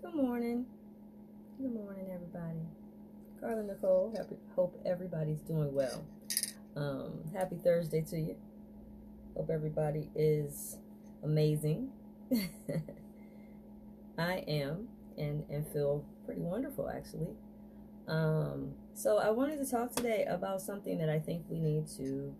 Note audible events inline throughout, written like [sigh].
Good morning. Good morning, everybody. Carla Nicole, happy, hope everybody's doing well. Um, happy Thursday to you. Hope everybody is amazing. [laughs] I am and, and feel pretty wonderful, actually. Um, so, I wanted to talk today about something that I think we need to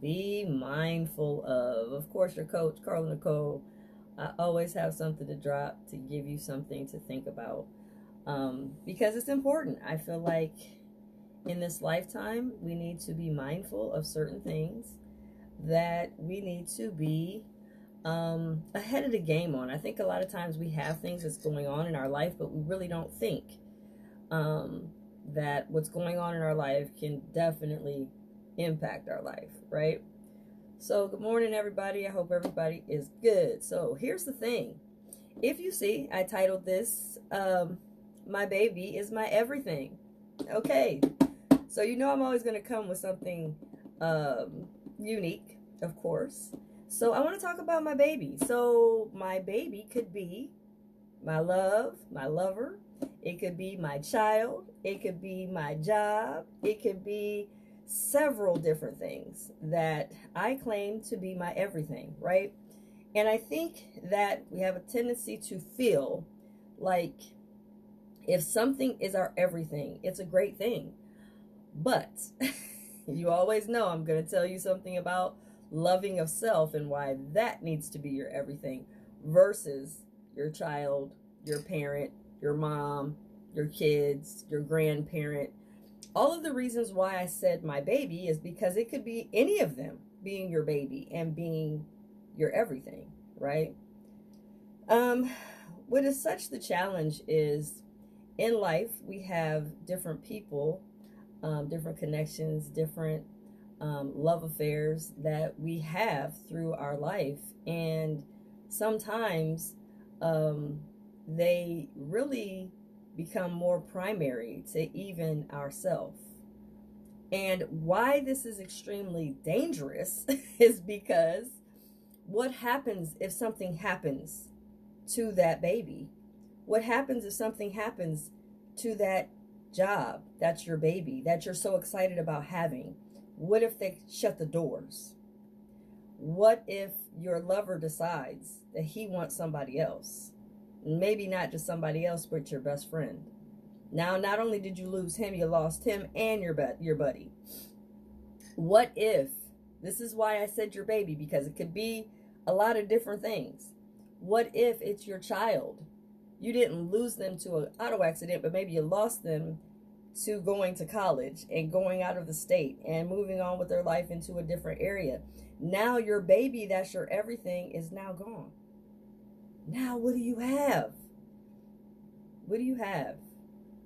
be mindful of. Of course, your coach, Carla Nicole I always have something to drop to give you something to think about um, because it's important. I feel like in this lifetime, we need to be mindful of certain things that we need to be um, ahead of the game on. I think a lot of times we have things that's going on in our life, but we really don't think um, that what's going on in our life can definitely impact our life, right? So, good morning, everybody. I hope everybody is good. So, here's the thing. If you see, I titled this, um, My Baby is My Everything. Okay. So, you know, I'm always going to come with something um, unique, of course. So, I want to talk about my baby. So, my baby could be my love, my lover. It could be my child. It could be my job. It could be several different things that I claim to be my everything, right? And I think that we have a tendency to feel like if something is our everything, it's a great thing. But [laughs] you always know I'm going to tell you something about loving of self and why that needs to be your everything versus your child, your parent, your mom, your kids, your grandparent, all of the reasons why I said my baby is because it could be any of them being your baby and being your everything, right? Um, what is such the challenge is in life we have different people, um, different connections, different um, love affairs that we have through our life, and sometimes um, they really become more primary to even ourself. And why this is extremely dangerous [laughs] is because what happens if something happens to that baby? What happens if something happens to that job that's your baby that you're so excited about having? What if they shut the doors? What if your lover decides that he wants somebody else? Maybe not just somebody else, but your best friend. Now, not only did you lose him, you lost him and your your buddy. What if this is why I said your baby because it could be a lot of different things. What if it's your child? You didn't lose them to an auto accident, but maybe you lost them to going to college and going out of the state and moving on with their life into a different area. Now your baby, that's your everything, is now gone. Now, what do you have? What do you have?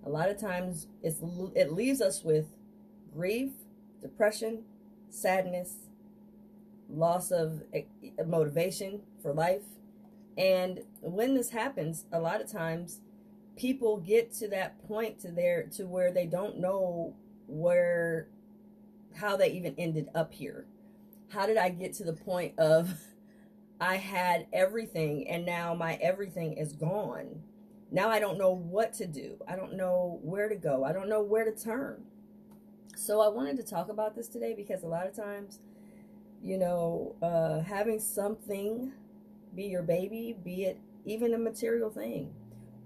A lot of times it's, it leaves us with grief, depression, sadness, loss of eh, eh, motivation for life. And when this happens, a lot of times people get to that point to their to where they don't know where how they even ended up here. How did I get to the point of [laughs] I had everything and now my everything is gone. Now I don't know what to do. I don't know where to go. I don't know where to turn. So I wanted to talk about this today because a lot of times, you know, uh, having something be your baby, be it even a material thing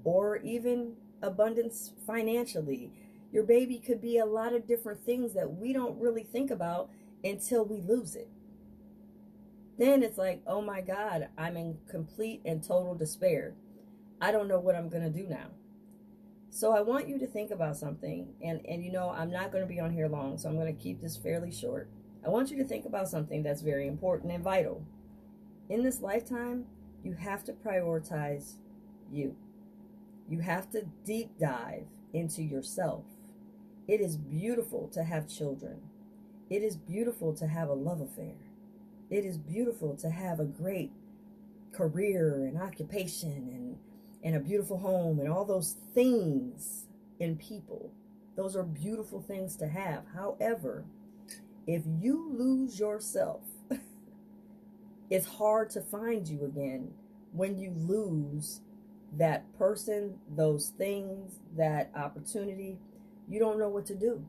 or even abundance financially, your baby could be a lot of different things that we don't really think about until we lose it then it's like, oh my God, I'm in complete and total despair. I don't know what I'm going to do now. So I want you to think about something. And, and you know, I'm not going to be on here long, so I'm going to keep this fairly short. I want you to think about something that's very important and vital. In this lifetime, you have to prioritize you. You have to deep dive into yourself. It is beautiful to have children. It is beautiful to have a love affair it is beautiful to have a great career and occupation and and a beautiful home and all those things in people. Those are beautiful things to have. However, if you lose yourself, [laughs] it's hard to find you again when you lose that person, those things, that opportunity, you don't know what to do.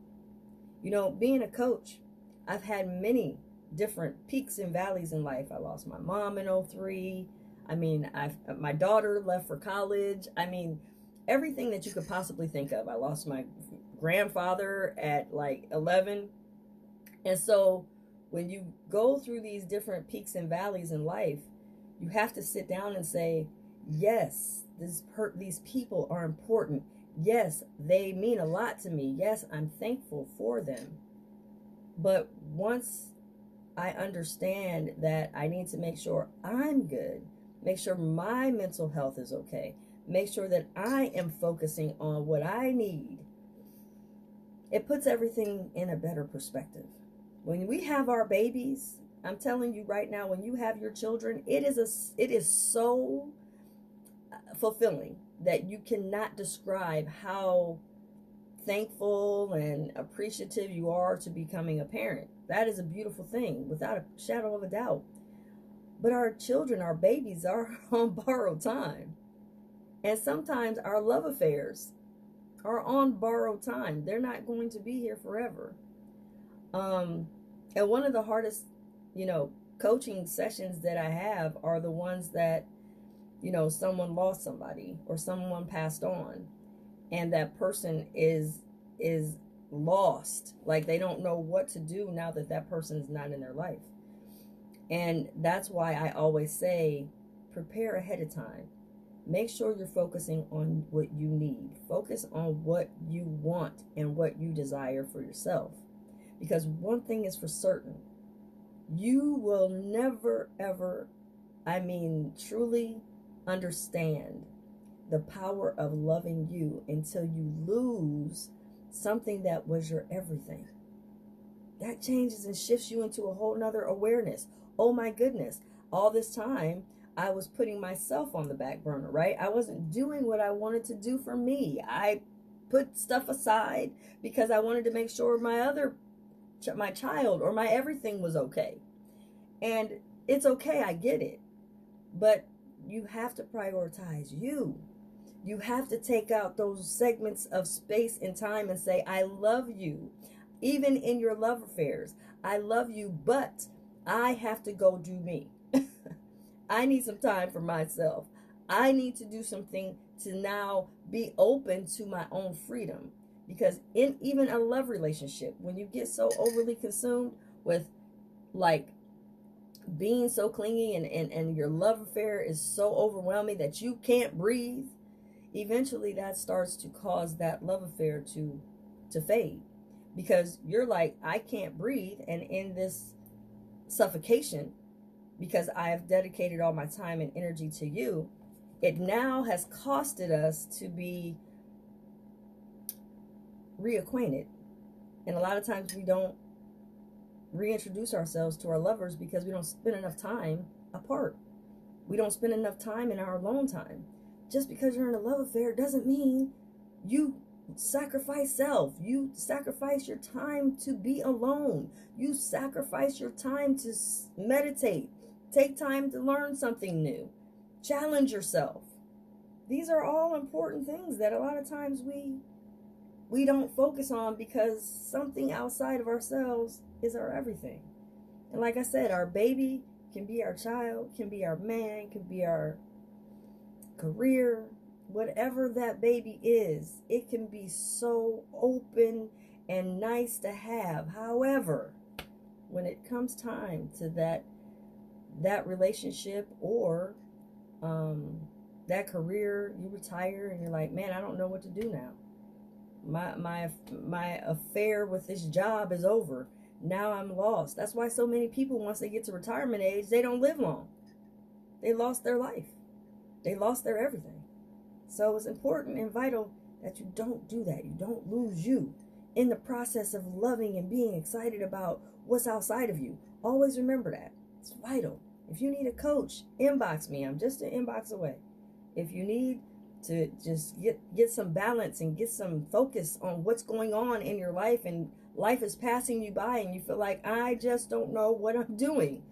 You know, being a coach, I've had many different peaks and valleys in life. I lost my mom in 03. I mean, I my daughter left for college. I mean, everything that you could possibly think of. I lost my grandfather at like 11. And so when you go through these different peaks and valleys in life, you have to sit down and say, yes, this per- these people are important. Yes, they mean a lot to me. Yes, I'm thankful for them. But once I understand that I need to make sure I'm good, make sure my mental health is okay, make sure that I am focusing on what I need, it puts everything in a better perspective. When we have our babies, I'm telling you right now, when you have your children, it is a it is so uh, fulfilling that you cannot describe how thankful and appreciative you are to becoming a parent. That is a beautiful thing, without a shadow of a doubt. But our children, our babies, are [laughs] on borrowed time. And sometimes our love affairs are on borrowed time. They're not going to be here forever. Um, and one of the hardest you know, coaching sessions that I have are the ones that, you know, someone lost somebody or someone passed on and that person is is lost. Like they don't know what to do now that that person is not in their life. And that's why i always say prepare ahead of time. Make sure you're focusing on what you need. Focus on what you want and what you desire for yourself. Because one thing is for certain you will never, ever, I mean, truly understand the power of loving you until you lose something that was your everything. That changes and shifts you into a whole nother awareness. Oh my goodness. All this time, I was putting myself on the back burner, right? I wasn't doing what I wanted to do for me. I put stuff aside because I wanted to make sure my other my child or my everything was okay. And it's okay, I get it. But you have to prioritize you. You have to take out those segments of space and time and say, I love you. Even in your love affairs, I love you, but I have to go do me. [laughs] I need some time for myself. I need to do something to now be open to my own freedom. Because in even a love relationship, when you get so overly consumed with like being so clingy and, and, and your love affair is so overwhelming that you can't breathe, eventually that starts to cause that love affair to to fade. Because you're like, I can't breathe, and in this suffocation, because I have dedicated all my time and energy to you, it now has costed us to be reacquainted. And a lot of times we don't reintroduce ourselves to our lovers because we don't spend enough time apart. We don't spend enough time in our alone time. Just because you're in a love affair doesn't mean you sacrifice self. You sacrifice your time to be alone. You sacrifice your time to meditate. Take time to learn something new. Challenge yourself. These are all important things that a lot of times we we don't focus on because something outside of ourselves is our everything. And like I said, our baby can be our child, can be our man, can be our career, whatever that baby is, it can be so open and nice to have. However, when it comes time to that that relationship or um, that career, you retire and you're like, man, I don't know what to do now. My my my affair with this job is over now I'm lost. That's why so many people, once they get to retirement age, they don't live long. They lost their life. They lost their everything. So it's important and vital that you don't do that. You don't lose you in the process of loving and being excited about what's outside of you. Always remember that. It's vital. If you need a coach, inbox me. I'm just an inbox away. If you need to just get get some balance and get some focus on what's going on in your life and life is passing you by and you feel like I just don't know what I'm [laughs] doing.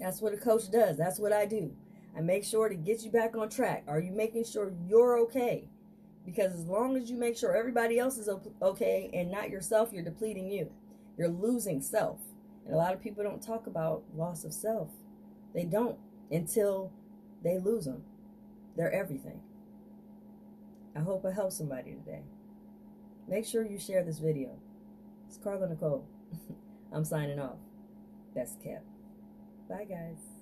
That's what a coach does. That's what I do. I make sure to get you back on track. Are you making sure you're okay? Because as long as you make sure everybody else is okay and not yourself, you're depleting you. You're losing self. And a lot of people don't talk about loss of self. They don't until they lose them. They're everything. I hope I helped somebody today. Make sure you share this video. It's Carla Nicole. [laughs] I'm signing off. That's Kept. Bye, guys.